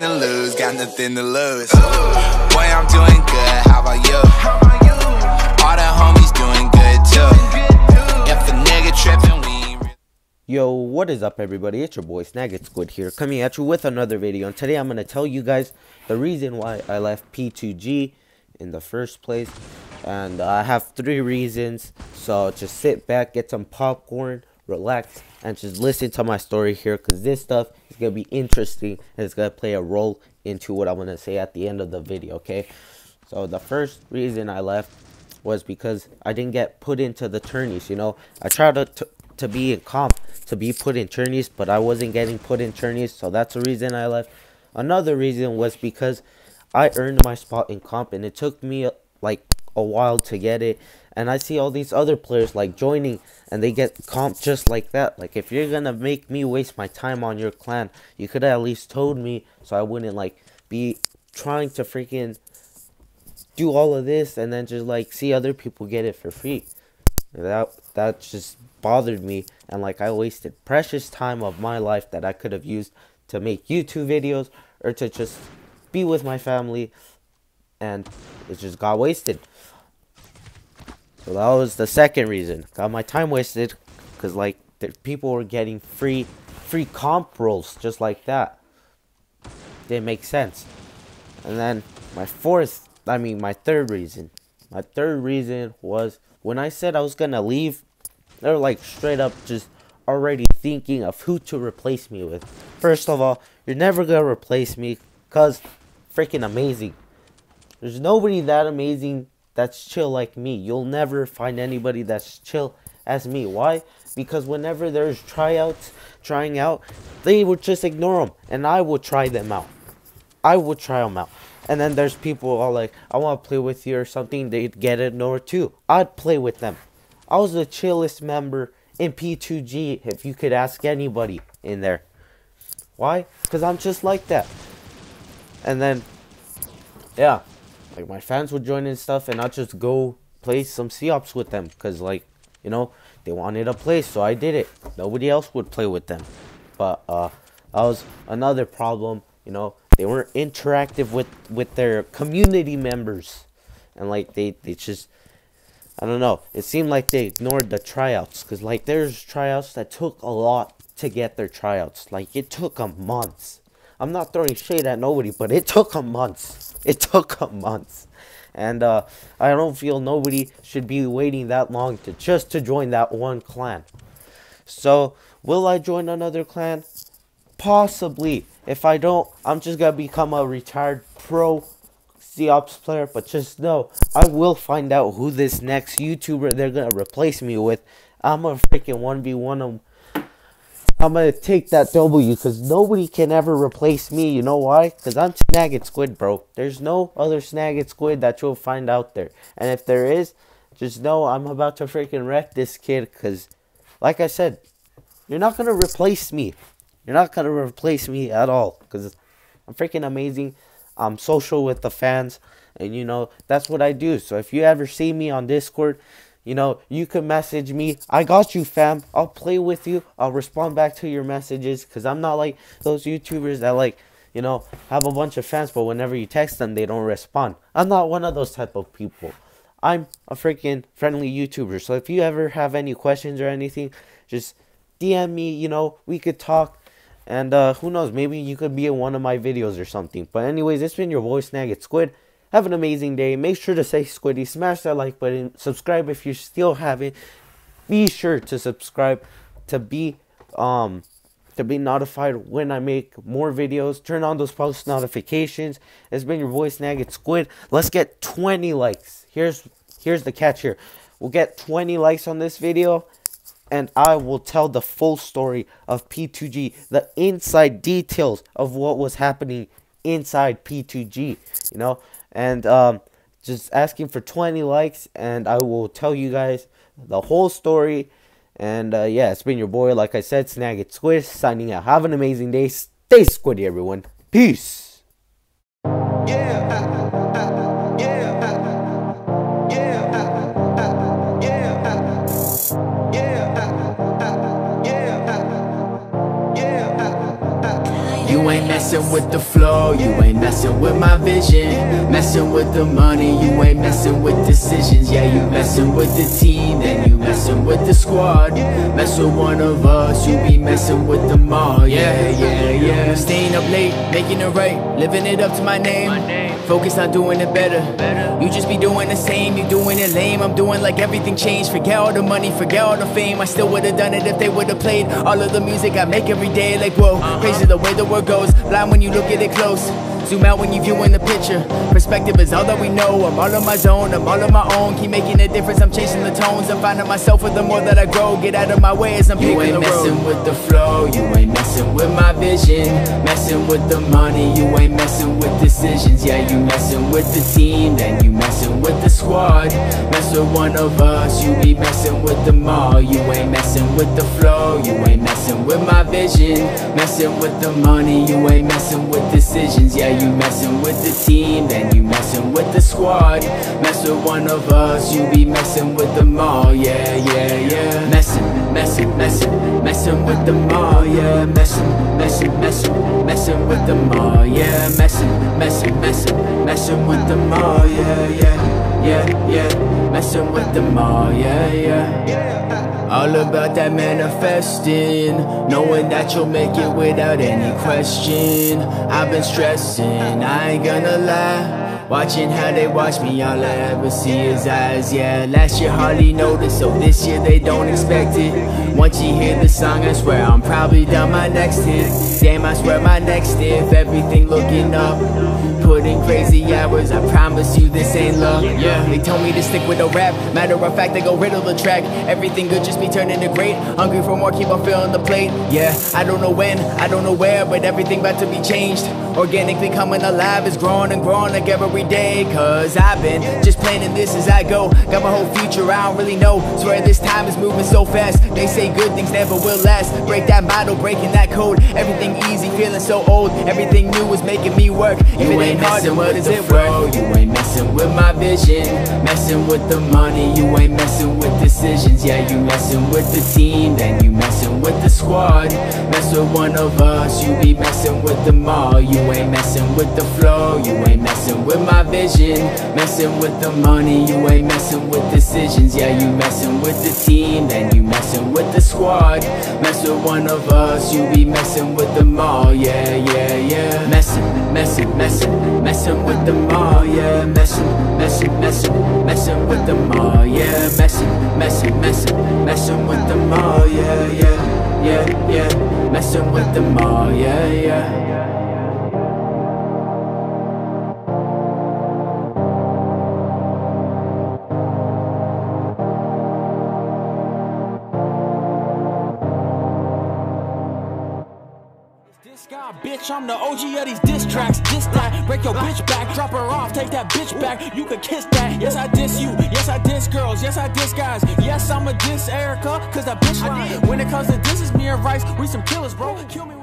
to lose, got nothing to lose. Boy, I'm doing good, how about you? All the homies doing good too. If a nigga tripping, we Yo, what is up everybody? It's your boy Snagit Squid here, coming at you with another video. And today I'm going to tell you guys the reason why I left P2G in the first place. And I have three reasons. So just sit back, get some popcorn, relax, and just listen to my story here. Because this stuff going to be interesting. And it's going to play a role into what I'm going to say at the end of the video, okay? So the first reason I left was because I didn't get put into the tourneys, you know. I tried to, to, to be in comp, to be put in tourneys, but I wasn't getting put in tourneys, so that's the reason I left. Another reason was because I earned my spot in comp, and it took me like a while to get it. And I see all these other players like joining, and they get comp just like that. Like if you're gonna make me waste my time on your clan, you could at least told me so I wouldn't like be trying to freaking do all of this and then just like see other people get it for free. That that just bothered me and like I wasted precious time of my life that I could have used to make YouTube videos or to just be with my family and it just got wasted. So that was the second reason. Got my time wasted cuz like the people were getting free free comp roles just like that. Didn't make sense. And then my fourth, I mean my third reason. My third reason was when I said I was gonna leave, they were like straight up just already thinking of who to replace me with. First of all, you're never gonna replace me cause freaking amazing. There's nobody that amazing that's chill like me. You'll never find anybody that's chill as me. Why? Because whenever there's tryouts, trying out, they would just ignore them, and I would try them out. I would try them out. And then there's people all like, I want to play with you or something. They'd get ignored too. I'd play with them. I was the chillest member in P2G if you could ask anybody in there. Why? Because I'm just like that. And then, yeah, like my fans would join and stuff, and I'd just go play some C-Ops with them. Because, like, you know, they wanted to play, so I did it. Nobody else would play with them. But, uh, that was another problem, you know they weren't interactive with with their community members and like they they just i don't know it seemed like they ignored the tryouts because like there's tryouts that took a lot to get their tryouts like it took them months i'm not throwing shade at nobody but it took them months it took months and uh i don't feel nobody should be waiting that long to just to join that one clan so will i join another clan possibly if I don't, I'm just gonna become a retired pro C-Ops player. But just know, I will find out who this next YouTuber they're gonna replace me with. I'm gonna freaking one v one them. I'm gonna take that W because nobody can ever replace me. You know why? Because I'm Snagit Squid, bro. There's no other Snagit Squid that you'll find out there. And if there is, just know I'm about to freaking wreck this kid. Because, like I said, you're not gonna replace me. You're not gonna replace me at all because I'm freaking amazing. I'm social with the fans, and you know that's what I do. So if you ever see me on Discord, you know you can message me. I got you, fam. I'll play with you. I'll respond back to your messages because I'm not like those YouTubers that like you know have a bunch of fans, but whenever you text them, they don't respond. I'm not one of those type of people. I'm a freaking friendly YouTuber. So if you ever have any questions or anything, just DM me. You know we could talk and uh, who knows, maybe you could be in one of my videos or something. But anyways, it's been your boy Snagit Squid. Have an amazing day. Make sure to say Squiddy. Smash that like button. Subscribe if you still haven't. Be sure to subscribe to be um to be notified when I make more videos. Turn on those post notifications. It's been your boy Snagit Squid. Let's get 20 likes. Here's here's the catch here. We'll get 20 likes on this video and I will tell the full story of P2G, the inside details of what was happening inside P2G, you know, and um, just asking for 20 likes, and I will tell you guys the whole story. And uh, yeah, it's been your boy, like I said, Snag Snagit Squid, signing out. Have an amazing day. Stay squiddy, everyone. Peace. Messing with the flow, you ain't messing with my vision. Messing with the money, you ain't messing with decisions. Yeah, you messing with the team, then you messing with the squad. Mess with one of us, you be messing with them all. Yeah, yeah, yeah. Staying up late, making it right, living it up to my name. Focus on doing it better. You just be doing the same, you doing it lame. I'm doing like everything changed. Forget all the money, forget all the fame. I still would've done it if they would've played all of the music I make every day. Like whoa, crazy the way the world goes. Blind when you look at it close. Zoom out when you viewing the picture. Perspective is all that we know. I'm all on my zone, I'm all on my own. Keep making a difference, I'm chasing the tones. I'm finding myself with the more that I grow. Get out of my way as I'm You ain't the road. messing with the flow, you ain't messing with my vision. Messing with the money, you ain't messing with decisions. Yeah, you messing with the team, then you messing with the squad. Mess with one of us, you be messing with them all. You ain't messing with the flow, you ain't messing with my vision. Messing with the money, you ain't messing with decisions. Yeah, you messing with the team, then you messing with the squad. Mess with one of us, you be messing with them all. Yeah, yeah, yeah. Messing, messing, messing, messing with them all. Yeah, messing, messing, messing, messing with them all. Yeah, messing, messing, messing, messing with them all. Yeah, yeah, yeah, yeah. Messing with them all. Yeah, yeah. All about that manifesting, knowing that you'll make it without any question. I've been stressing, I ain't gonna lie. Watching how they watch me, all I ever see is eyes. Yeah, last year hardly noticed, so this year they don't expect it. Once you hear the song, I swear I'm probably done my next hit. Damn, I swear my next if everything looking up. Putting crazy hours, I promise you this ain't love Yeah, they told me to stick with the rap. Matter of fact, they go riddle the track. Everything good just be turning to great. Hungry for more, keep on filling the plate. Yeah, I don't know when, I don't know where, but everything about to be changed. Organically coming alive is growing and growing like every day. Cause I've been just planning this as I go. Got my whole future, I don't really know. Swear this time is moving so fast. They say good things never will last. Break that model, breaking that code. Everything easy, feeling so old. Everything new is making me work. If You it ain't ain't hard, then messing with the flow, you ain't messing with my vision. Messing with the money, you ain't messing with decisions. Yeah, you messing with the team, then you squad. Mess with one of us, you be messing with them all. You ain't messing with the flow, you ain't messing with my vision. Messing with the money, you ain't messing with decisions. Yeah, you messing with the team, then you messing with the squad. Mess with one of us, you be messing with them all. Yeah, yeah, yeah. Messing, messing, messing, messing with them all. Yeah, messing, messing, messing, messing with them all. Yeah, messing, messing, messing, messing with them all. Yeah, yeah, yeah, yeah. Messing with them all. Yeah, yeah. This guy, bitch, I'm the OG of these diss tracks. Diss that, break your bitch back, drop her off, take that bitch back. You could kiss that. Yes, I diss you. Yes, I diss girls. Yes, I diss guys. Yes, I'm a diss Erica, cause that bitch line. When it comes to disses, me and Rice, we some killers, bro. Kill me.